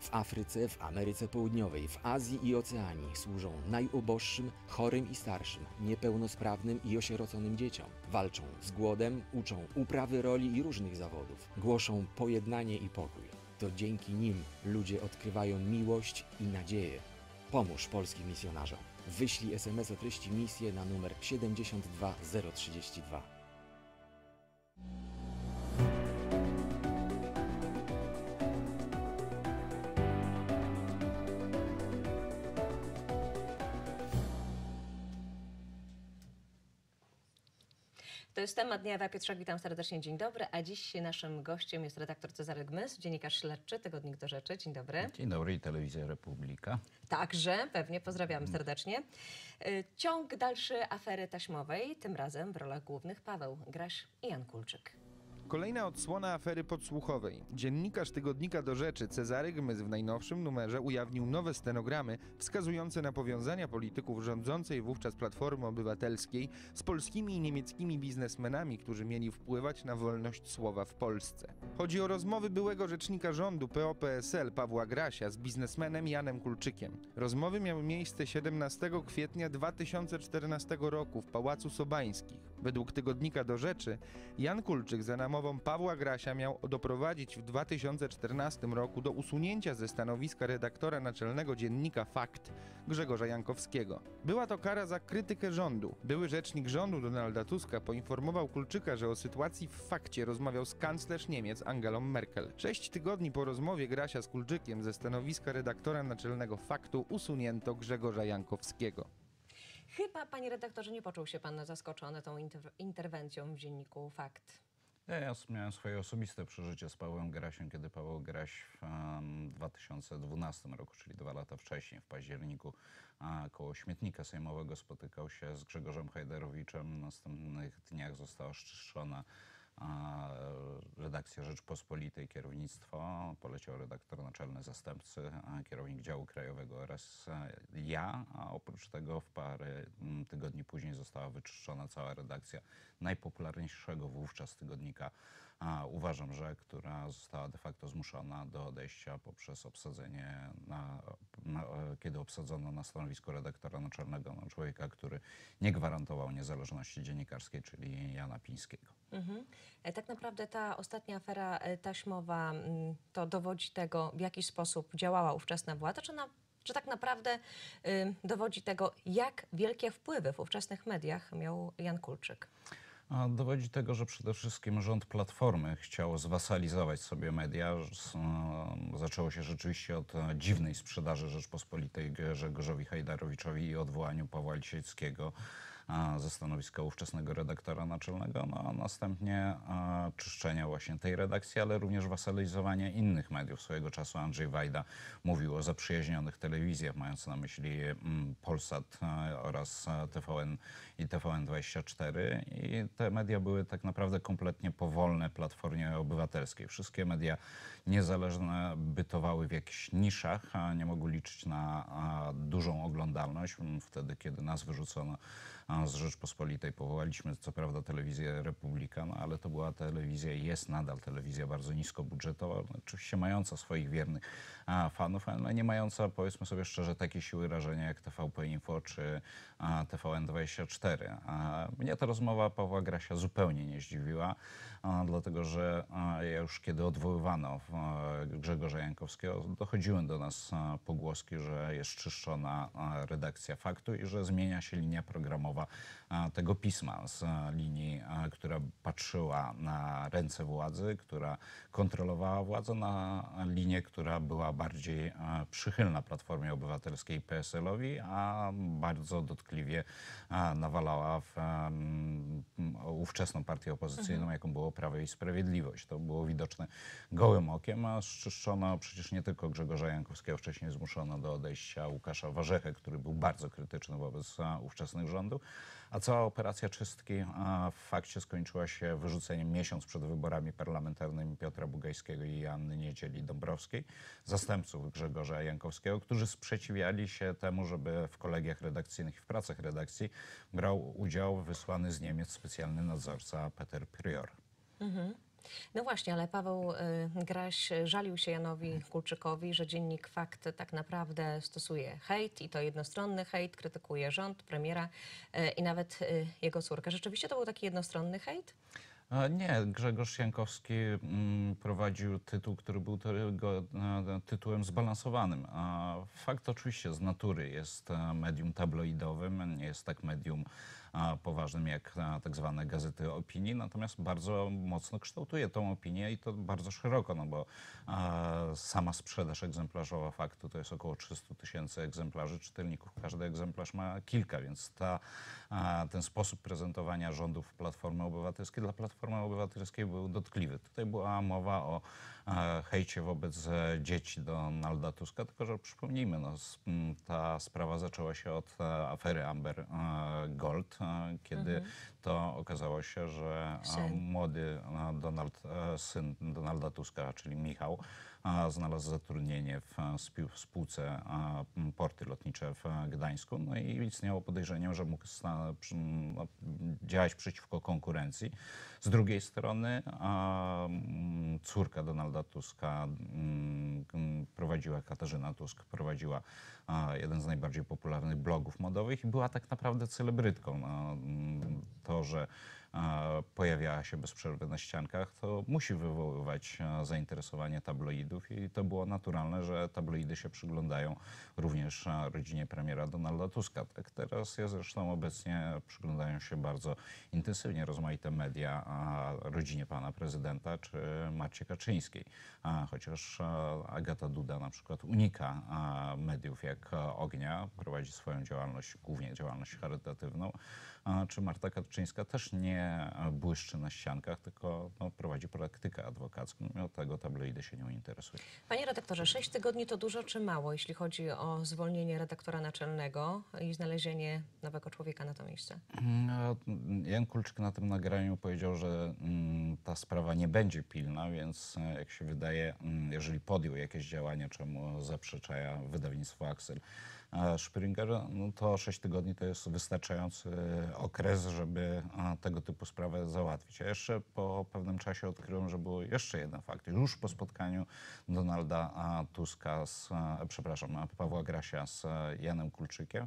W Afryce, w Ameryce Południowej, w Azji i Oceanii służą najuboższym, chorym i starszym, niepełnosprawnym i osieroconym dzieciom. Walczą z głodem, uczą uprawy roli i różnych zawodów. Głoszą pojednanie i pokój. To dzięki nim ludzie odkrywają miłość i nadzieję. Pomóż polskim misjonarzom. Wyślij SMS o treści misję na numer 72032. To jest temat dnia. Ewa Piotrzak, witam serdecznie. Dzień dobry. A dziś naszym gościem jest redaktor Cezary Gmys, dziennikarz śledczy, Tygodnik do Rzeczy. Dzień dobry. Dzień dobry i Telewizja Republika. Także, pewnie, pozdrawiamy serdecznie. Y, Ciąg dalszy afery taśmowej, tym razem w rolach głównych Paweł Graś i Jan Kulczyk. Kolejna odsłona afery podsłuchowej. Dziennikarz tygodnika do rzeczy Cezary Gmys w najnowszym numerze ujawnił nowe stenogramy wskazujące na powiązania polityków rządzącej wówczas Platformy Obywatelskiej z polskimi i niemieckimi biznesmenami, którzy mieli wpływać na wolność słowa w Polsce. Chodzi o rozmowy byłego rzecznika rządu PO-PSL Pawła Grasia z biznesmenem Janem Kulczykiem. Rozmowy miały miejsce 17 kwietnia 2014 roku w Pałacu Sobańskich. Według tygodnika do rzeczy Jan Kulczyk za namową Pawła Grasia miał doprowadzić w 2014 roku do usunięcia ze stanowiska redaktora naczelnego dziennika Fakt Grzegorza Jankowskiego. Była to kara za krytykę rządu. Były rzecznik rządu Donalda Tuska poinformował Kulczyka, że o sytuacji w fakcie rozmawiał z kanclerz Niemiec Angelą Merkel. Sześć tygodni po rozmowie Grasia z Kulczykiem ze stanowiska redaktora naczelnego Faktu usunięto Grzegorza Jankowskiego. Chyba, panie redaktorze, nie poczuł się pan zaskoczony tą inter- interwencją w dzienniku Fakt. Ja, miałem swoje osobiste przeżycie z Pawłem Grasiem, kiedy Paweł Graś w em, 2012 roku, czyli dwa lata wcześniej, w październiku, koło śmietnika sejmowego spotykał się z Grzegorzem Hajderowiczem. W następnych dniach została szczyszczona redakcja Rzeczpospolitej, kierownictwo, poleciał redaktor naczelny zastępcy, kierownik działu krajowego oraz ja, a oprócz tego w parę mm, tygodni później została wyczyszczona cała redakcja najpopularniejszego wówczas tygodnika, a, uważam, że która została de facto zmuszona do odejścia poprzez obsadzenie, na, na, kiedy obsadzono na stanowisko redaktora naczelnego na człowieka, który nie gwarantował niezależności dziennikarskiej, czyli Jana Pińskiego. Mhm. E, Tak naprawdę ta ostatnia afera e, taśmowa to dowodzi tego, w jaki sposób działała ówczesna władza, czy, na, czy tak naprawdę y, dowodzi tego, jak wielkie wpływy w ówczesnych mediach miał Jan Kulczyk. Dowodzi tego, że przede wszystkim rząd Platformy chciał zwasalizować sobie media. E, Zaczęło się rzeczywiście od e, dziwnej sprzedaży Rzeczpospolitej Grzegorzowi Hajdarowiczowi i odwołaniu Pawła Lisieckiego ze stanowiska ówczesnego redaktora naczelnego, no a następnie czyszczenia właśnie tej redakcji, ale również wasalizowania innych mediów. Swojego czasu Andrzej Wajda mówił o zaprzyjaźnionych telewizjach, mając na myśli mm, Polsat e, oraz e, TVN i TVN24 i te media były tak naprawdę kompletnie powolne Platformie Obywatelskiej. Wszystkie media niezależne bytowały w jakichś niszach, nie mogły liczyć na dużą oglądalność. Wtedy, kiedy nas wyrzucono z Rzeczpospolitej, powołaliśmy co prawda telewizję Republika, no, ale to była telewizja i jest nadal telewizja bardzo niskobudżetowa, oczywiście mająca swoich wiernych fanów, ale nie mająca, powiedzmy sobie szczerze, takiej siły rażenia jak TVP Info czy a, TVN24. A, mnie ta rozmowa Pawła Grasia zupełnie nie zdziwiła, dlatego że ja już kiedy odwoływano Grzegorza Jankowskiego, dochodziły do nas pogłoski, że jest czyszczona redakcja faktu i że zmienia się linia programowa tego pisma z linii, która patrzyła na ręce władzy, która kontrolowała władzę, na linię, która była bardziej przychylna Platformie Obywatelskiej PSL-owi, a bardzo dotkliwie nawalała w ówczesną partię opozycyjną, jaką było Prawo i Sprawiedliwość. To było widoczne gołym okiem, a zczyszczono przecież nie tylko Grzegorza Jankowskiego, wcześniej zmuszono do odejścia Łukasza Warzechę, który był bardzo krytyczny wobec ówczesnych rządów, a cała operacja czystki w fakcie skończyła się wyrzuceniem miesiąc przed wyborami parlamentarnymi Piotra Bugajskiego i Anny Niedzieli Dąbrowskiej, zastępców Grzegorza Jankowskiego, którzy sprzeciwiali się temu, żeby w kolegiach redakcyjnych i w pracach redakcji brał udział wysłany z Niemiec specjalny nadzorca Peter Prior. No właśnie, ale Paweł y, Graś żalił się Janowi Kulczykowi, że dziennik Fakt tak naprawdę stosuje hejt i to jednostronny hejt, krytykuje rząd, premiera y, i nawet y, jego córkę. Rzeczywiście to był taki jednostronny hejt? Nie, Grzegorz Jankowski mm, prowadził tytuł, który był tytułem zbalansowanym. A fakt oczywiście z natury jest e, medium tabloidowym, nie jest tak medium poważnym jak tak zwane gazety opinii, natomiast bardzo mocno kształtuje tą opinię i to bardzo szeroko, no bo sama sprzedaż egzemplarzowa faktu to jest około 300 tysięcy egzemplarzy czytelników. Każdy egzemplarz ma kilka, więc ta, ten sposób prezentowania rządów Platformy Obywatelskiej dla Platformy Obywatelskiej był dotkliwy. Tutaj była mowa o hejcie wobec e, dzieci Donalda Tuska, tylko że przypomnijmy, no, ta sprawa zaczęła się od e, afery Amber e, Gold, kiedy to okazało się, że młody Donald, e, syn Donalda Tuska, czyli Michał, znalazł zatrudnienie w e, spółce Porty Lotnicze w e, Gdańsku. No i istniało podejrzenie, że mógł no, działać przeciwko konkurencji. Z drugiej strony córka Donalda Tuska prowadziła, Katarzyna Tusk prowadziła jeden z najbardziej popularnych blogów modowych i była tak naprawdę celebrytką. No, to, że pojawiała się bez przerwy na ściankach, to musi wywoływać zainteresowanie tabloidów i to było naturalne, że tabloidy się przyglądają również rodzinie premiera Donalda Tuska. Tak teraz jest zresztą obecnie przyglądają się bardzo intensywnie rozmaite media rodzinie pana prezydenta czy Marcie Kaczyńskiej. Chociaż Agata Duda na przykład unika mediów jak Ognia, prowadzi swoją działalność, głównie działalność charytatywną, czy Marta Kaczyńska też nie błyszczy na ściankach, tylko no, prowadzi praktykę adwokacką. Mimo tego tabloidy się nią interesują. Panie redaktorze, sześć tygodni to dużo czy mało, jeśli chodzi o zwolnienie redaktora naczelnego i znalezienie nowego człowieka na to miejsce? No, Jan Kulczyk na tym nagraniu powiedział, że mm, ta sprawa nie będzie pilna, więc e, jak się wydaje, mm, jeżeli podjął jakieś działania, czemu zaprzecza wydawnictwo Axel e, Springer, no to 6 tygodni to jest wystarczający okres, żeby e, tego typu sprawę załatwić. A jeszcze po pewnym czasie odkryłem, że był jeszcze jeden fakt. Już po spotkaniu Donalda Tuska z, e, przepraszam, Pawła Grasia z e, Janem Kulczykiem,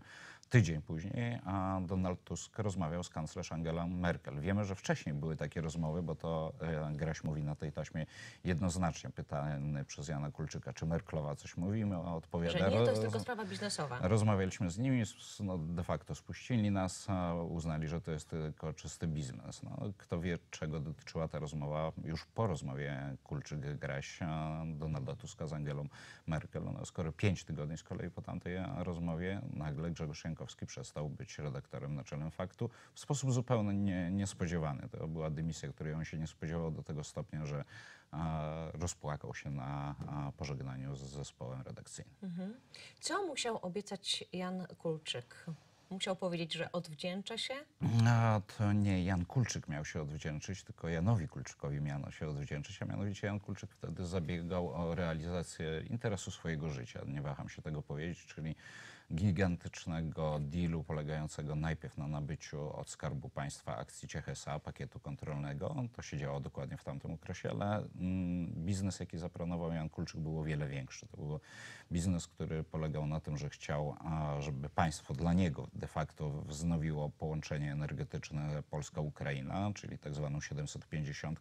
Tydzień później a Donald Tusk rozmawiał z kanclerz Angelą Merkel. Wiemy, że wcześniej były takie rozmowy, bo to e, Graś mówi na tej taśmie jednoznacznie pytany przez Jana Kulczyka, czy Merklowa coś mówimy, a odpowiada... Że nie, to jest tylko sprawa biznesowa. Rozmawialiśmy z nimi, no, de facto spuścili nas, uznali, że to jest tylko czysty biznes. No, kto wie, czego dotyczyła ta rozmowa już po rozmowie Kulczyk-Graś Donalda Tuska z Angelą Merkel. No, skoro pięć tygodni z kolei po tamtej rozmowie nagle Grzegorz Jankowski przestał być redaktorem naczelnym faktu w sposób zupełnie nie, niespodziewany. To była dymisja, której on się nie spodziewał do tego stopnia, że a, rozpłakał się na a, pożegnaniu z zespołem redakcyjnym. Co musiał obiecać Jan Kulczyk? Musiał powiedzieć, że odwdzięcza się? A to nie Jan Kulczyk miał się odwdzięczyć, tylko Janowi Kulczykowi miano się odwdzięczyć, a mianowicie Jan Kulczyk wtedy zabiegał o realizację interesu swojego życia, nie waham się tego powiedzieć, czyli gigantycznego dealu polegającego najpierw na nabyciu od Skarbu Państwa akcji Ciech S.A., pakietu kontrolnego. To się działo dokładnie w tamtym okresie, ale mm, biznes, jaki zaplanował Jan Kulczyk, był o wiele większy. To był biznes, który polegał na tym, że chciał, żeby państwo dla niego de facto wznowiło połączenie energetyczne Polska-Ukraina, czyli tak zwaną 750,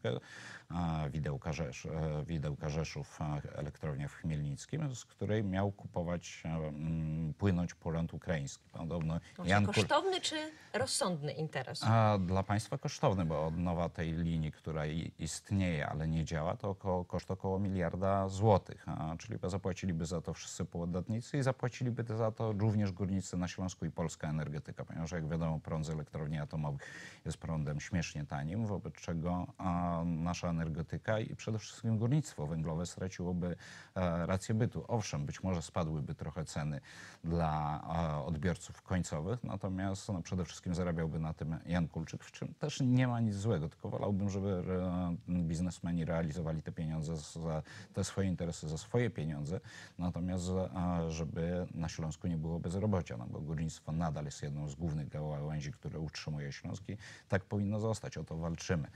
a, widełka, Rzesz, e, widełka Rzeszów, elektrownia w Chmielnickim, z której miał kupować, e, płynąć prąd ukraiński. Podobno Jan Kul- kosztowny czy rozsądny interes? a dla państwa kosztowny, bo odnowa tej linii, która i- istnieje, ale nie działa, to około, koszt około miliarda złotych. A, czyli zapłaciliby za to wszyscy podatnicy i zapłaciliby za to również górnicy na Śląsku i polska energetyka, ponieważ jak wiadomo prąd z elektrowni atomowych jest prądem śmiesznie tanim, wobec czego a, nasza energetyka i przede wszystkim górnictwo węglowe straciłoby e, rację bytu. Owszem, być może spadłyby trochę ceny dla dla e, odbiorców końcowych, natomiast no, przede wszystkim zarabiałby na tym Jan Kulczyk, w czym też nie ma nic złego, tylko wolałbym, żeby e, biznesmeni realizowali te pieniądze te swoje interesy, za swoje pieniądze, natomiast e, żeby na Śląsku nie było bezrobocia, no bo górnictwo nadal jest jedną z głównych gałęzi, które utrzymuje Śląsk i tak powinno zostać, o to walczymy.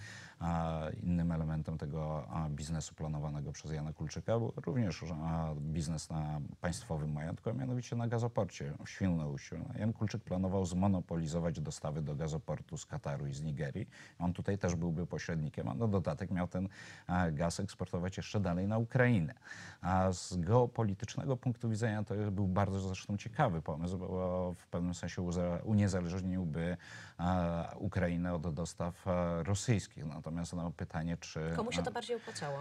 Innym elementem tego biznesu planowanego przez Jana Kulczyka był również biznes na państwowym majątku, a mianowicie na gazoporcie w Świnoujściu. Jan Kulczyk planował zmonopolizować dostawy do gazoportu z Kataru i z Nigerii. On tutaj też byłby pośrednikiem, a na dodatek miał ten a, gaz eksportować jeszcze dalej na Ukrainę. A z geopolitycznego punktu widzenia to był bardzo zresztą ciekawy pomysł, bo w pewnym sensie uniezależniłby a, Ukrainę od dostaw a, rosyjskich. Natomiast no, pytanie, czy... Komu się to bardziej opłacało?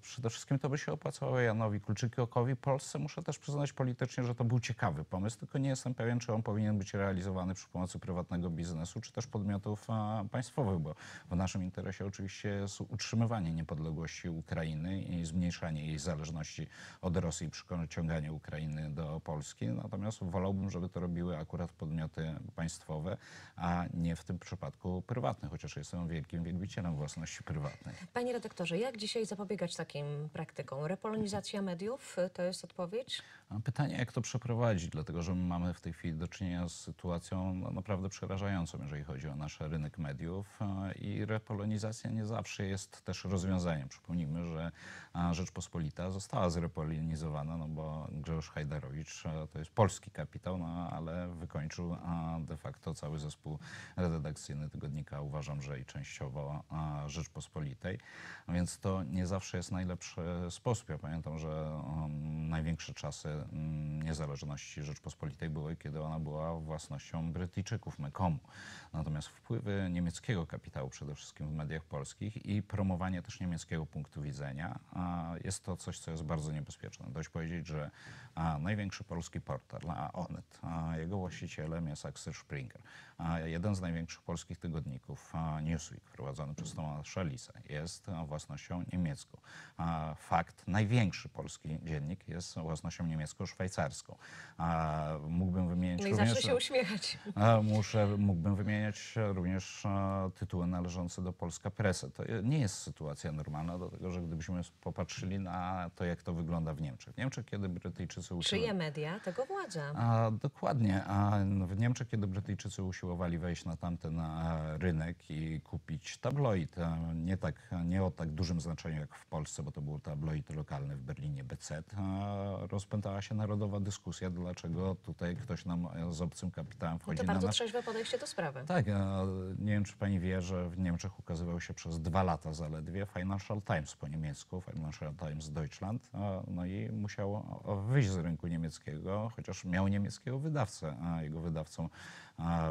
przede wszystkim to by się opłacało Janowi Kulczykowi. Polsce muszę też przyznać politycznie, że to był ciekawy pomysł, tylko nie jestem pewien, czy on powinien być realizowany przy pomocy prywatnego biznesu, czy też podmiotów państwowych, bo w naszym interesie oczywiście jest utrzymywanie niepodległości Ukrainy i zmniejszanie jej zależności od Rosji, przyciąganie Ukrainy do Polski. Natomiast wolałbym, żeby to robiły akurat podmioty państwowe, a nie w tym przypadku prywatne, chociaż jestem wielkim wielbicielem własności prywatnej. Panie redaktorze, jak dzisiaj zapobiegać takim praktykom? Repolonizacja mediów to jest odpowiedź? Pytanie, jak to przeprowadzić, dlatego że my mamy w tej chwili do czynienia z sytuacją no, naprawdę przerażającą, jeżeli chodzi o nasz rynek mediów a, i repolonizacja nie zawsze jest też rozwiązaniem. Przypomnijmy, że Rzeczpospolita została zrepolonizowana, no bo Grzegorz Hajdarowicz a, to jest polski kapitał, no, ale wykończył de facto cały zespół redakcyjny tygodnika, uważam, że i częściowo Rzeczpospolitej, więc to nie zawsze jest najlepszy sposób. Ja pamiętam, że um, największe czasy mm, niezależności Rzeczpospolitej były, kiedy ona była własnością Brytyjczyków, Mekomu. Natomiast wpływy niemieckiego kapitału przede wszystkim w mediach polskich i promowanie też niemieckiego punktu widzenia jest to coś, co jest bardzo niebezpieczne. Dość powiedzieć, że największy polski portal, Onet, jego właścicielem jest Axel Springer. Jeden z największych polskich tygodników, Newsweek, prowadzony przez Tomasza Lisa, jest własnością niemiecką. Fakt, największy polski dziennik jest własnością niemiecko-szwajcarską. A, Mógłbym wymienić No i również... się uśmiechać. Muszę, mógłbym wymieniać również tytuły należące do Polska Presa. To nie jest sytuacja normalna, dlatego że gdybyśmy popatrzyli na to, jak to wygląda w Niemczech. W Niemczech, kiedy Brytyjczycy usiłowali... Czyje media, tego władza. A, dokładnie. A w Niemczech, kiedy Brytyjczycy usiłowali wejść na tamten rynek i kupić tabloid, nie, tak, nie o tak dużym znaczeniu jak w Polsce, bo to był tabloid lokalny w Berlinie BZ, rozpętała się narodowa dyskusja, dlaczego tutaj ktoś nam e, z obcym kapitałem No wchodzi to na bardzo nasz trzeźwe podejście do sprawy. tak, nie wiem, czy pani wie, że w Niemczech ukazywał się przez dwa lata zaledwie Financial Times po niemiecku, Financial Times Deutschland, no i musiał wyjść z rynku niemieckiego, chociaż miał niemieckiego wydawcę, a jego wydawcą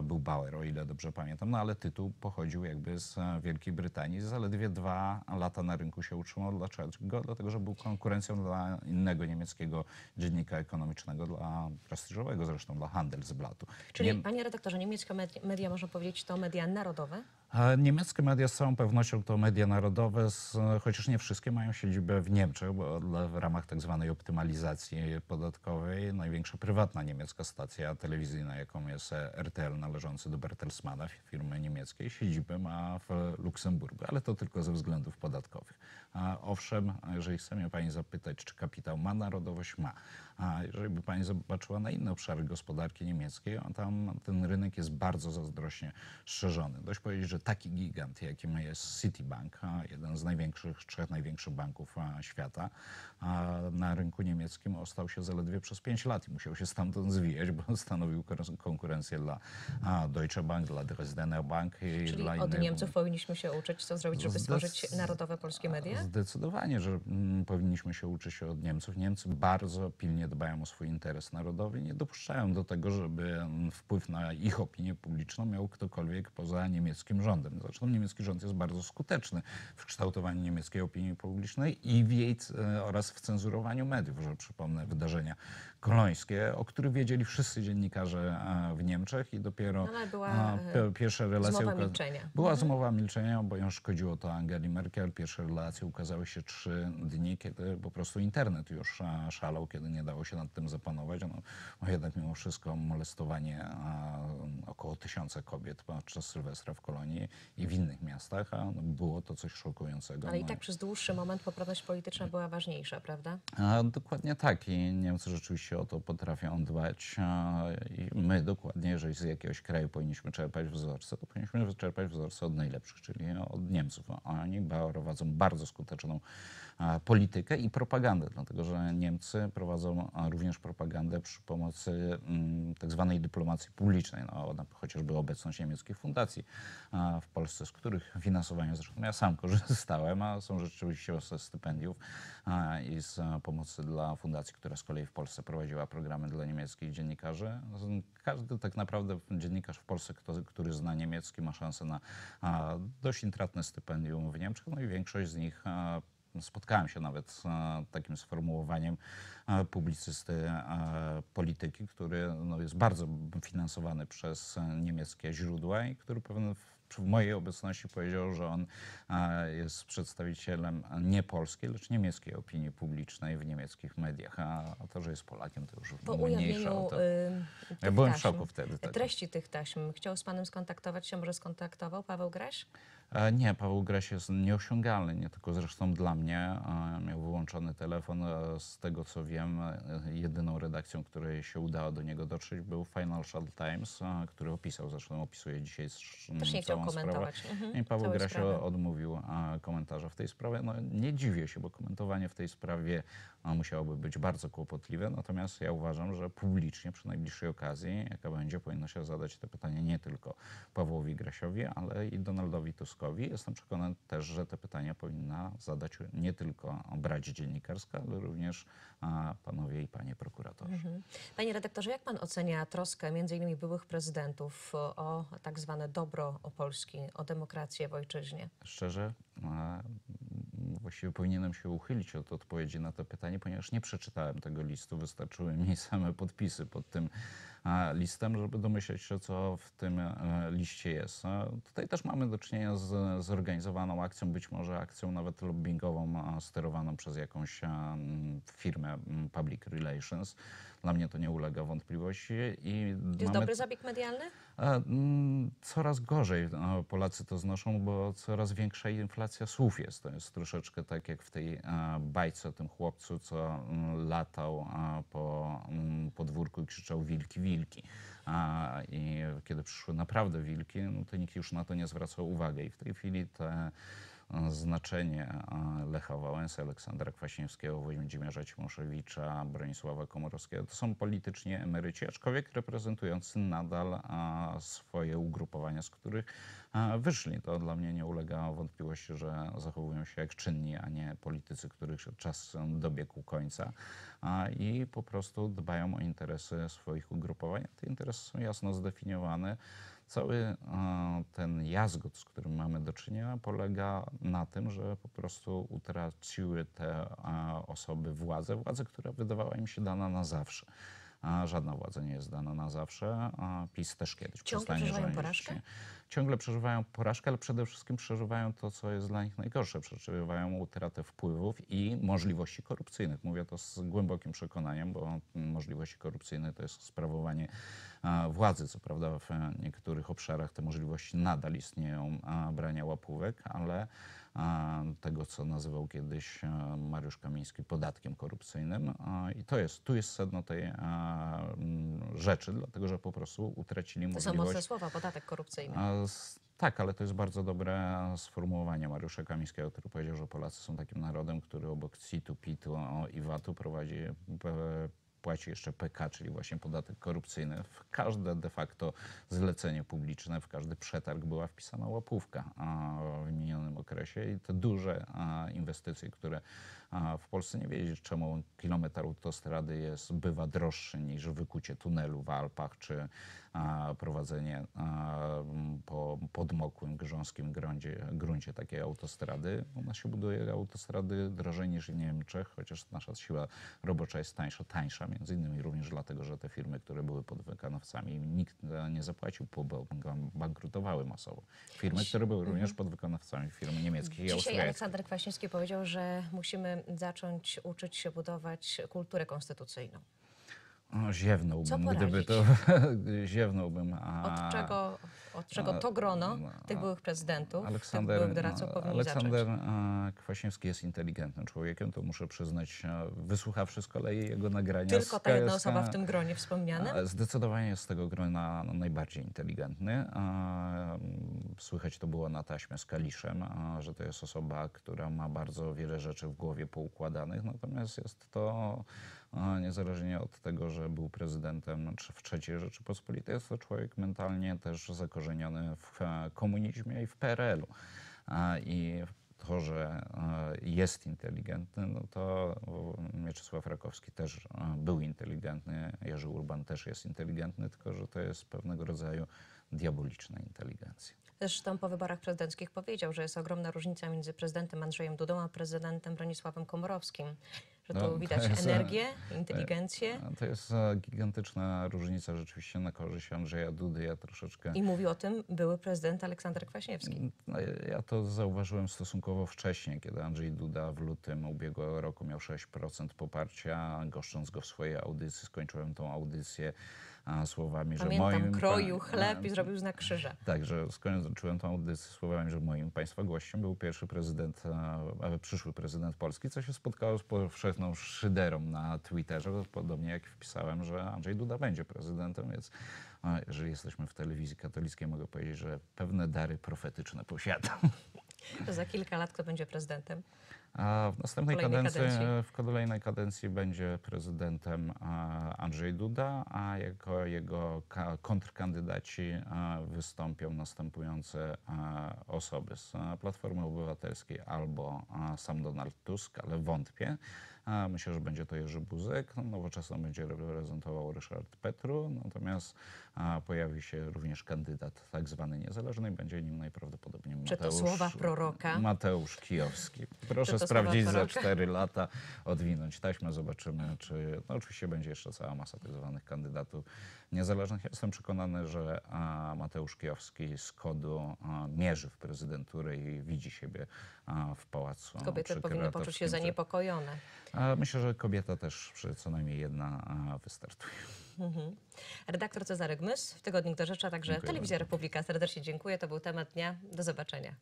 był Bauer, o ile dobrze pamiętam, no ale tytuł pochodził jakby z e, Wielkiej Brytanii. Zaledwie dwa lata na rynku się utrzymał. Dlaczego? Dlatego, że był konkurencją dla innego niemieckiego dziennika ekonomicznego, dla prestiżowego zresztą, dla Handelsblattu. Czyli, Nie- panie redaktorze, niemieckie media, można powiedzieć, to media narodowe? Niemieckie media z całą pewnością to media narodowe, chociaż nie wszystkie mają siedzibę w Niemczech, bo w ramach tak zwanej optymalizacji podatkowej największa prywatna niemiecka stacja telewizyjna, jaką jest RTL należący do Bertelsmana, firmy niemieckiej, siedzibę ma w Luksemburgu, ale to tylko ze względów podatkowych. A owszem, jeżeli chce mnie pani zapytać, czy kapitał ma narodowość, ma. A jeżeli by pani zobaczyła na inne obszary gospodarki niemieckiej, tam ten rynek jest bardzo zazdrośnie strzeżony. Dość powiedzieć, że taki gigant, jakim jest Citibank, jeden z największych, trzech największych banków świata, a na rynku niemieckim ostał się zaledwie przez 5 lat i musiał się stamtąd zwijać, bo stanowił kon- konkurencję dla Deutsche Bank, dla Dresdner Bank i Czyli dla od innych Niemców powinniśmy się uczyć, co zrobić, żeby stworzyć narodowe polskie media? Zdecydowanie, że mm, powinniśmy się uczyć się od Niemców. Niemcy bardzo pilnie dbają o swój interes narodowy nie dopuszczają do tego, żeby mm, wpływ na ich opinię publiczną miał ktokolwiek poza niemieckim rządem. rządem. Zresztą niemiecki rząd jest bardzo skuteczny w kształtowaniu niemieckiej opinii publicznej i w jej e, oraz w cenzurowaniu mediów, że przypomnę wydarzenia kolońskie, o których wiedzieli wszyscy dziennikarze e, w Niemczech i dopiero Ale była, e, pierwsze relacje... zmowa milczenia. Była Mhm. zmowa milczenia, bo ją szkodziło to Angeli Merkel. Pierwsze relacje ukazały się trzy dni, kiedy po prostu internet już e, szalał, kiedy nie dało się nad tym zapanować. No, no jednak mimo wszystko molestowanie około tysiąca kobiet podczas Sylwestra w Kolonii i w innych miastach, a no, było to coś szokującego. Ale i No tak przez dłuższy moment poprawność polityczna była ważniejsza, prawda? a, dokładnie tak i Niemcy rzeczywiście o to potrafią dbać a, i my dokładnie, jeżeli z jakiegoś kraju powinniśmy czerpać wzorce, to powinniśmy czerpać wzorce od najlepszych, czyli od Niemców. Oni prowadzą bardzo skuteczną politykę i propagandę, dlatego że Niemcy prowadzą również propagandę przy pomocy mm, tak zwanej dyplomacji publicznej, no, chociażby obecność niemieckich fundacji w Polsce, z których finansowania zresztą ja sam korzystałem, a są rzeczywiście ze stypendiów i z a, pomocy dla fundacji, która z kolei w Polsce prowadziła programy dla niemieckich dziennikarzy. Każdy tak naprawdę dziennikarz w Polsce, kto, który zna niemiecki, ma szansę na dość intratne stypendium w Niemczech, no i większość z nich Spotkałem się nawet z e, takim sformułowaniem e, publicysty e, polityki, który no, jest bardzo finansowany przez niemieckie źródła i który pewien w w mojej obecności powiedział, że on jest przedstawicielem nie polskiej, lecz niemieckiej opinii publicznej w niemieckich mediach. A to, że jest Polakiem, to już Po mniejsza to. y, Ja byłem w taśm, szoku wtedy. Tak. treści tych taśm, chciał z panem skontaktować się, może skontaktował Paweł Graś? E, Nie, Paweł Graś jest nieosiągalny, nie tylko zresztą dla mnie. E, Miał wyłączony telefon. E, Z tego co wiem, jedyną redakcją, której się udało do niego dotrzeć był Financial Times, który opisał, zresztą opisuje dzisiaj Też nie chciał sprawę. komentować. Mhm, I Paweł Graś sprawy. odmówił komentarza w tej sprawie. No, nie dziwię się, bo komentowanie w tej sprawie musiałoby być bardzo kłopotliwe. Natomiast ja uważam, że publicznie przy najbliższej okazji, jaka będzie, powinno się zadać te pytanie nie tylko Pawłowi Grasiowi, ale i Donaldowi Tuskowi. Jestem przekonany też, że te pytania powinna zadać nie tylko brać dziennikarska, ale również panowie i panie prokuratorzy. Mhm. Panie redaktorze, jak pan ocenia troskę m.in. byłych prezydentów o, tak zwane dobro o Polski, o demokrację w ojczyźnie? Szczerze, właściwie powinienem się uchylić od odpowiedzi na to pytanie, ponieważ nie przeczytałem tego listu. Wystarczyły mi same podpisy pod tym listem, żeby domyśleć się, co w tym e, liście jest. Tutaj też mamy do czynienia z zorganizowaną akcją, być może akcją nawet lobbyingową, sterowaną przez jakąś m, firmę Public Relations. Dla mnie to nie ulega wątpliwości. I To jest mamy dobry zabieg medialny? mm, Coraz gorzej e, Polacy to znoszą, bo coraz większa inflacja słów jest. To jest troszeczkę tak jak w tej e, bajce o tym chłopcu, co latał e, po podwórku i krzyczał wilki, wilki. A, I kiedy przyszły naprawdę wilki, no to nikt już na to nie zwracał uwagi. I w tej chwili te znaczenie Lecha Wałęsy, Aleksandra Kwaśniewskiego, Włodzimierza Cimoszewicza, Bronisława Komorowskiego to są polityczni emeryci, aczkolwiek reprezentujący nadal swoje ugrupowania, z których wyszli. To dla mnie nie ulega wątpliwości, że zachowują się jak czynni, a nie politycy, których czas dobiegł końca i po prostu dbają o interesy swoich ugrupowań. Te interesy są jasno zdefiniowane. Cały ten jazgot, z którym mamy do czynienia, polega na tym, że po prostu utraciły te osoby władzę, władzę, która wydawała im się dana na zawsze. Żadna władza nie jest dana na zawsze, PiS też kiedyś Ciągle rządzić. porażkę? Ciągle przeżywają porażkę, ale przede wszystkim przeżywają to, co jest dla nich najgorsze. Przeżywają utratę wpływów i możliwości korupcyjnych. Mówię to z głębokim przekonaniem, bo możliwości korupcyjne to jest sprawowanie władzy. Co prawda w niektórych obszarach te możliwości nadal istnieją, brania łapówek, ale tego, co nazywał kiedyś Mariusz Kamiński podatkiem korupcyjnym. I to jest, tu jest sedno tej rzeczy, dlatego że po prostu utracili To są możliwość mocne słowa, podatek korupcyjny. Tak, ale to jest bardzo dobre sformułowanie Mariusza Kamińskiego, który powiedział, że Polacy są takim narodem, który obok CIT-u, PIT-u i VAT-u prowadzi płaci jeszcze PK, czyli właśnie podatek korupcyjny. W każde de facto zlecenie publiczne, w każdy przetarg była wpisana łapówka w minionym okresie i te duże inwestycje, które w Polsce nie wiedzieć, czemu kilometr autostrady jest, bywa droższy niż wykucie tunelu w Alpach, czy prowadzenie po podmokłym, grząskim gruncie, gruncie takiej autostrady. U nas się buduje autostrady drożej niż w Niemczech, chociaż nasza siła robocza jest tańsza, tańsza, między innymi również dlatego, że te firmy, które były podwykonawcami, nikt nie zapłacił, bo bankrutowały masowo. Firmy, które były również podwykonawcami firm niemieckich i Dzisiaj austriackich. Aleksander Kwaśniewski powiedział, że musimy zacząć uczyć się budować kulturę konstytucyjną. O, Co ziewnąłbym, gdyby to... ziewnąłbym. A, Od czego, od czego to grono tych byłych prezydentów, tych byłych doradców powinni Aleksander zacząć? Kwaśniewski jest inteligentnym człowiekiem, to muszę przyznać, wysłuchawszy z kolei jego nagrania Tylko ta jedna osoba w tym gronie wspomniana? Zdecydowanie jest z tego grona najbardziej inteligentny. Słychać to było na taśmie z Kaliszem, że to jest osoba, która ma bardzo wiele rzeczy w głowie poukładanych, natomiast jest to niezależnie od tego, że był prezydentem w III Rzeczypospolitej, jest to człowiek mentalnie też zakorzeniony w e, komunizmie i w PRL-u. I to, że e, jest inteligentny, no to e, Mieczysław Rakowski też był inteligentny, Jerzy Urban też jest inteligentny, tylko że to jest pewnego rodzaju diaboliczna inteligencja. Zresztą po wyborach prezydenckich powiedział, że jest ogromna różnica między prezydentem Andrzejem Dudą a prezydentem Bronisławem Komorowskim. Że tu No, to widać jest, e, energię, inteligencję. A To jest e, gigantyczna różnica rzeczywiście na korzyść Andrzeja Dudy. Ja troszeczkę I mówił o tym były prezydent Aleksander Kwaśniewski. No, Ja to zauważyłem stosunkowo wcześnie, kiedy Andrzej Duda w lutym ubiegłego roku miał 6% poparcia. Goszcząc go w swojej audycji, skończyłem tą audycję słowami, że Pamiętam, moim... kroił chleb i a, zrobił znak krzyża. Tak, że skończyłem tą audycję słowami, że moim państwa gościem był pierwszy prezydent, e, e, przyszły prezydent Polski, co się spotkało z powszechną szyderą na Twitterze, podobnie jak wpisałem, że Andrzej Duda będzie prezydentem, więc e, jeżeli jesteśmy w telewizji katolickiej, mogę powiedzieć, że pewne dary profetyczne posiadam. To za kilka lat kto będzie prezydentem? A w następnej Kolejnej kadencji, kadencji. w kolejnej kadencji będzie prezydentem Andrzej Duda, a jako jego ka- kontrkandydaci wystąpią następujące osoby z Platformy Obywatelskiej albo sam Donald Tusk, ale wątpię. E, Myślę, że będzie to Jerzy Buzek. Nowoczesną będzie reprezentował Ryszard Petru, natomiast e, pojawi się również kandydat tak zwany niezależny i będzie nim najprawdopodobniej Czy to Mateusz, słowa proroka? Mateusz Kijowski. Proszę sprawdzić za? 4 lata, odwinąć taśmę, zobaczymy, czy... No oczywiście będzie jeszcze cała masa tak zwanych kandydatów niezależnych. Ja Jestem przekonany, że Mateusz Kijowski z kodu mierzy w prezydenturę i widzi siebie w pałacu Kobiety powinny poczuć się zaniepokojone. Myślę, że kobieta też przy co najmniej jedna wystartuje. Mhm. Redaktor Cezary Gmys w Tygodnik do Rzeczy, a także Dziękuję Telewizja bardzo. Republika. Serdecznie dziękuję. To był temat dnia. Do zobaczenia.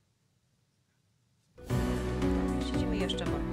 Siedzimy jeszcze, bo